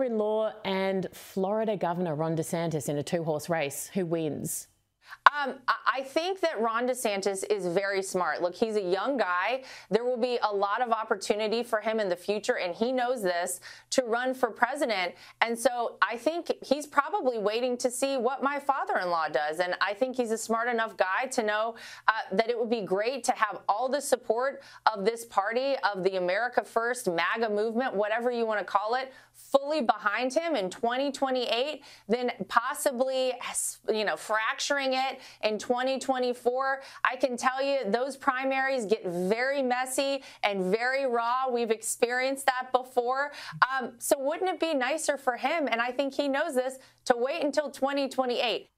in law and Florida Governor Ron DeSantis in a two horse race. Who wins? Um, I think that Ron DeSantis is very smart. Look, he's a young guy. There will be a lot of opportunity for him in the future, and he knows this to run for president. And so I think he's probably waiting to see what my father in law does. And I think he's a smart enough guy to know uh, that it would be great to have all the support of this party, of the America First MAGA movement, whatever you want to call it, fully behind him in 2028, then possibly, you know, fracturing it in 2024. I can tell you those primaries get very messy and very raw. We've experienced that before. Um, so wouldn't it be nicer for him, and I think he knows this, to wait until 2028?